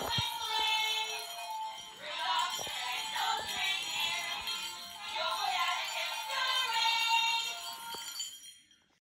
Let's go.